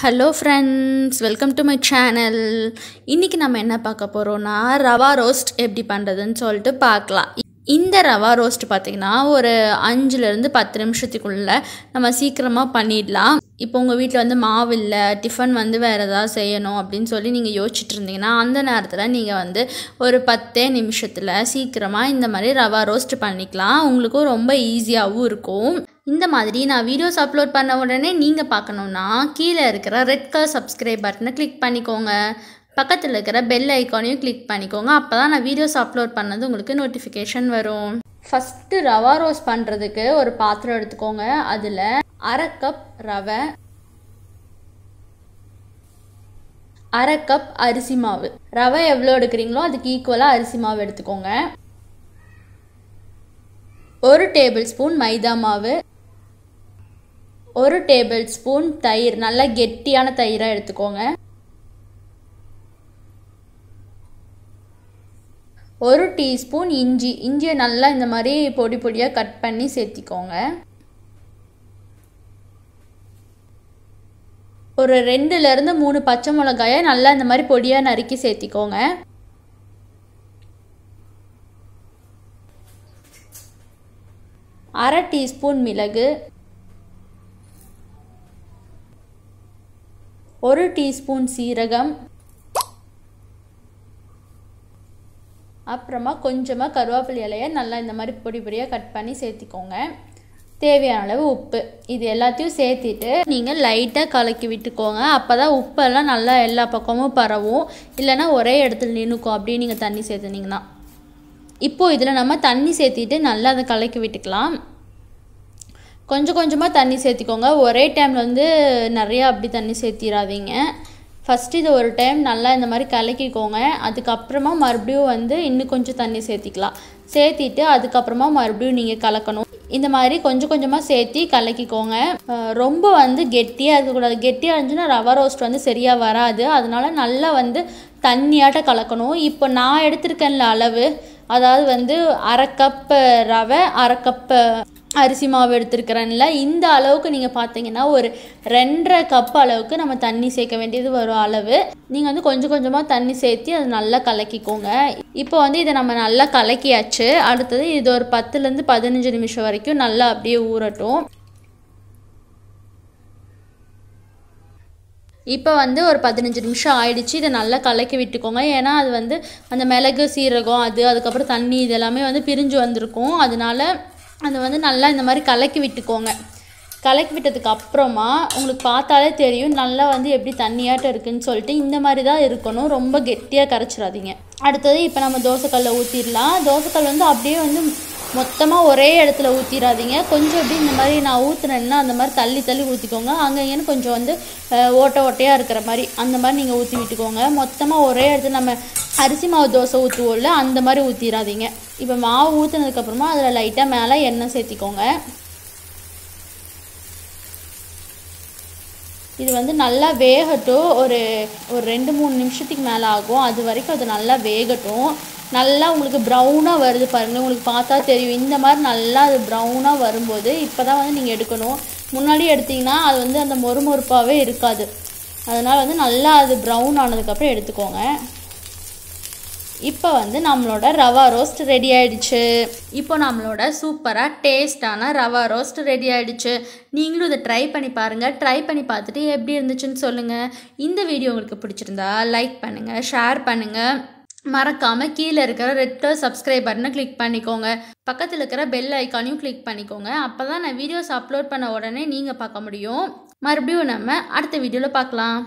Hello friends welcome to my channel இன்றைக்கி நம்ம என்ன பார்க்க போகிறோன்னா ரவா ரோஸ்ட் எப்படி பண்ணுறதுன்னு சொல்லிட்டு பார்க்கலாம். இந்த ரவா ரோஸ்ட் பார்த்திங்கன்னா ஒரு அஞ்சுலேருந்து பத்து நிமிஷத்துக்குள்ளே நம்ம சீக்கிரமாக பண்ணிடலாம். இப்போ உங்கள் வீட்டில் வந்து மாவு இல்லை டிஃபன் வந்து வேறு ஏதாவது செய்யணும் அப்படின்னு சொல்லி நீங்கள் யோசிச்சுட்டு இருந்தீங்கன்னா அந்த நேரத்தில் நீங்கள் வந்து ஒரு பத்தே நிமிஷத்தில் சீக்கிரமாக இந்த மாதிரி ரவா ரோஸ்ட் பண்ணிக்கலாம். உங்களுக்கும் ரொம்ப ஈஸியாகவும் இருக்கும். இந்த மாதிரி நான் வீடியோஸ் அப்லோட் பண்ண உடனே நீங்கள் பார்க்கணுன்னா கீழே இருக்கிற ரெட் கலர் சப்ஸ்கிரைப் பட்டனை கிளிக் பண்ணிக்கோங்க. பக்கத்தில் இருக்கிற பெல் ஐக்கானையும் கிளிக் பண்ணிக்கோங்க. அப்போ தான் நான் வீடியோஸ் அப்லோட் பண்ணது உங்களுக்கு நோட்டிஃபிகேஷன் வரும். ஃபஸ்ட்டு ரவா ரோஸ் பண்ணுறதுக்கு ஒரு பாத்திரம் எடுத்துக்கோங்க. அதில் அரை கப் ரவை அரை கப் அரிசி மாவு. ரவை எவ்வளோ எடுக்கிறீங்களோ அதுக்கு ஈக்குவலாக அரிசி மாவு எடுத்துக்கோங்க. ஒரு டேபிள் ஸ்பூன் மைதா மாவு ஒரு டேபிள் ஸ்பூன் தயிர் நல்லா கெட்டியான தயிராக எடுத்துக்கோங்க. ஒரு டீஸ்பூன் இஞ்சி. இஞ்சியை நல்லா இந்த மாதிரி பொடி பொடியாக கட் பண்ணி சேர்த்திக்கோங்க. ஒரு ரெண்டுலேருந்து மூணு பச்சை மிளகாயை நல்லா இந்த மாதிரி பொடியாக நறுக்கி சேர்த்திக்கோங்க. அரை டீஸ்பூன் மிளகு. ஒரு டீஸ்பூன் சீரகம். அப்புறமா கொஞ்சமாக கருவேப்பிலை இலையை நல்லா இந்த மாதிரி பொடி பொடியாக கட் பண்ணி சேர்த்திக்கோங்க. தேவையான அளவு உப்பு. இது எல்லாத்தையும் சேர்த்திட்டு நீங்கள் லைட்டாக கலக்கி விட்டுக்கோங்க. அப்போ தான் உப்பெல்லாம் நல்லா எல்லா பக்கமும் பரவும். இல்லைன்னா ஒரே இடத்துல நின்றுக்கும் அப்படியே நீங்கள் தண்ணி சேர்த்துனீங்கன்னா. இப்போது இதில் நம்ம தண்ணி சேர்த்திட்டு நல்லா அதை கலக்கி விட்டுக்கலாம். கொஞ்சம் கொஞ்சமாக தண்ணி சேர்த்திக்கோங்க. ஒரே டைமில் வந்து நிறையா அப்படி தண்ணி சேர்த்திடாதீங்க ஃபஸ்ட்டு இது ஒரு டைம் நல்லா இந்த மாதிரி கலக்கிக்கோங்க. அதுக்கப்புறமா மறுபடியும் வந்து இன்னும் கொஞ்சம் தண்ணி சேர்த்திக்கலாம். சேர்த்திட்டு அதுக்கப்புறமா மறுபடியும் நீங்கள் கலக்கணும். இந்த மாதிரி கொஞ்சம் கொஞ்சமாக சேர்த்தி கலக்கிக்கோங்க. ரொம்ப வந்து கெட்டியாக இருக்கக்கூடாது. கெட்டியாக இருந்துச்சுன்னா ரவா ரோஸ்ட் வந்து சரியாக வராது. அதனால் நல்லா வந்து தண்ணியாட்ட கலக்கணும். இப்போ நான் எடுத்திருக்கேன்ல அளவு. அதாவது வந்து அரை கப்பு ரவை அரை கப்பு அரிசி மாவு எடுத்துருக்கிறேன்ல இந்த அளவுக்கு நீங்கள் பார்த்தீங்கன்னா ஒரு ரெண்டரை கப் அளவுக்கு நம்ம தண்ணி சேர்க்க வேண்டியது வரும் அளவு. நீங்கள் வந்து கொஞ்சம் கொஞ்சமாக தண்ணி சேர்த்து அதை நல்லா கலக்கிக்கோங்க. இப்போ வந்து இதை நம்ம நல்லா கலக்கியாச்சு. அடுத்தது இது ஒரு பத்துலேருந்து பதினஞ்சு நிமிஷம் வரைக்கும் நல்லா அப்படியே ஊறட்டும். இப்போ வந்து ஒரு பதினஞ்சு நிமிஷம் ஆயிடுச்சு. இதை நல்லா கலக்கி விட்டுக்கோங்க. ஏன்னா அது வந்து அந்த மிளகு சீரகம் அது அதுக்கப்புறம் தண்ணி இதெல்லாமே வந்து பிரிஞ்சு வந்திருக்கும். அதனால அதை வந்து நல்லா இந்த மாதிரி கலக்கி விட்டுக்கோங்க. கலக்கி விட்டதுக்கு அப்புறமா உங்களுக்கு பார்த்தாலே தெரியும் நல்லா வந்து எப்படி தண்ணியாட்டம் இருக்குதுன்னு சொல்லிட்டு இந்த மாதிரி தான் இருக்கணும். ரொம்ப கெட்டியாக கரைச்சிடாதீங்க. அடுத்தது இப்போ நம்ம தோசைக்கல்லை ஊற்றிடலாம் தோசைக்கல் வந்து அப்படியே வந்து மொத்தமாக ஒரே இடத்துல ஊற்றிடாதீங்க கொஞ்சம் எப்படி இந்த மாதிரி நான் ஊற்றுனேன்னா அந்த மாதிரி தள்ளி தள்ளி ஊற்றிக்கோங்க அங்கங்கன்னு கொஞ்சம் வந்து ஓட்டை ஓட்டையாக இருக்கிற மாதிரி அந்த மாதிரி நீங்கள் ஊற்றி விட்டுக்கோங்க. மொத்தமாக ஒரே இடத்துல நம்ம அரிசி மாவு தோசை ஊற்றுவோம்ல அந்த மாதிரி ஊற்றிடாதீங்க இப்போ மாவு ஊற்றுனதுக்கப்புறமா அதில் லைட்டாக மேலே எண்ணெய் சேர்த்திக்கோங்க. இது வந்து நல்லா வேகட்டும். ஒரு ஒரு ரெண்டு மூணு நிமிஷத்துக்கு மேலே ஆகும். அது வரைக்கும் அது நல்லா வேகட்டும். நல்லா உங்களுக்கு ப்ரௌனாக வருது பாருங்கள் உங்களுக்கு பார்த்தா தெரியும். இந்த மாதிரி நல்லா அது ப்ரௌனாக வரும்போது இப்போ தான் வந்து நீங்கள் எடுக்கணும். முன்னாடி எடுத்திங்கன்னா அது வந்து அந்த மொறுமொறுப்பாகவே இருக்காது. அதனால் வந்து நல்லா அது ப்ரௌன் ஆனதுக்கப்புறம் எடுத்துக்கோங்க. இப்போ வந்து நம்மளோட ரவா ரோஸ்ட் ரெடி ஆயிடுச்சு. இப்போ நம்மளோட சூப்பராக டேஸ்டான ரவா ரோஸ்ட் ரெடி ஆயிடுச்சு. நீங்களும் இதை ட்ரை பண்ணி பாருங்கள் ட்ரை பண்ணி பார்த்துட்டு எப்படி இருந்துச்சுன்னு சொல்லுங்கள் இந்த வீடியோ உங்களுக்கு பிடிச்சிருந்தா லைக் பண்ணுங்கள் ஷேர் பண்ணுங்கள் மறக்காமல் கீழே இருக்கிற ரெட் கலர் சப்ஸ்கிரைப் பட்டனை கிளிக் பண்ணிக்கோங்க. பக்கத்தில் இருக்கிற பெல் ஐக்கானையும் கிளிக் பண்ணிக்கோங்க. அப்போ தான் நான் வீடியோஸ் அப்லோட் பண்ண உடனே நீங்கள் பார்க்க முடியும். மறுபடியும் நம்ம அடுத்த வீடியோவில் பார்க்கலாம்.